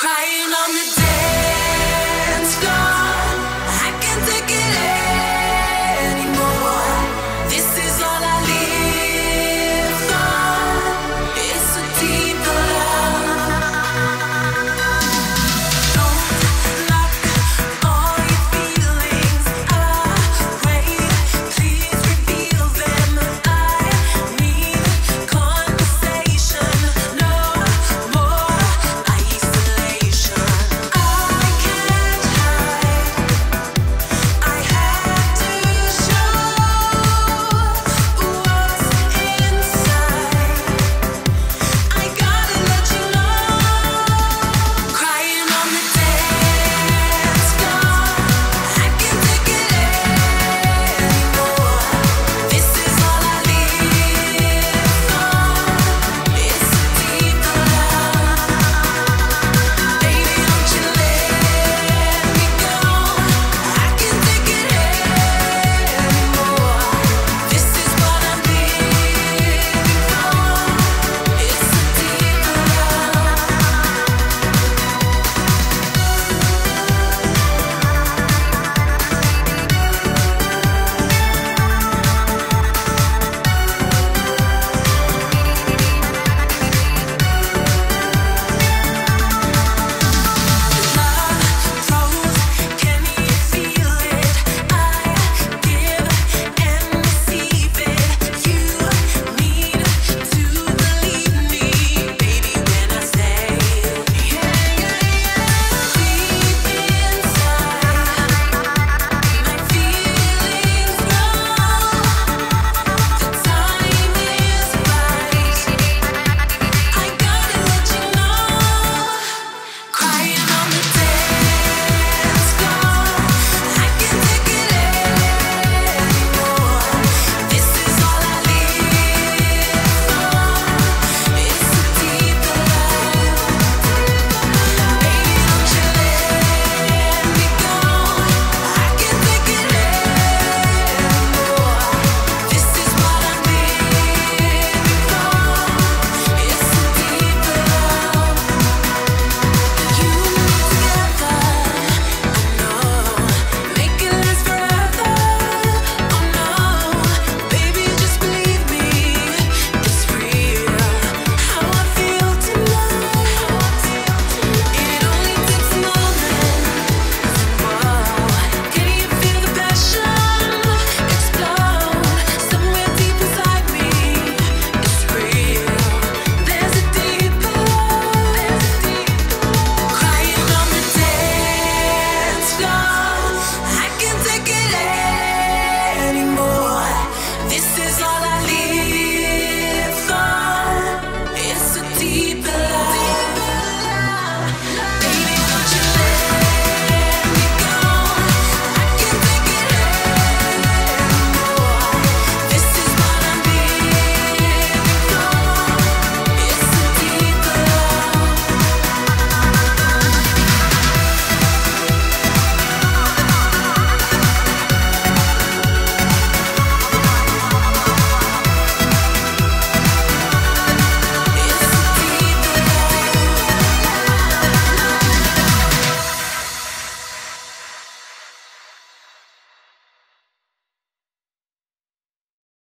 Crying on the day.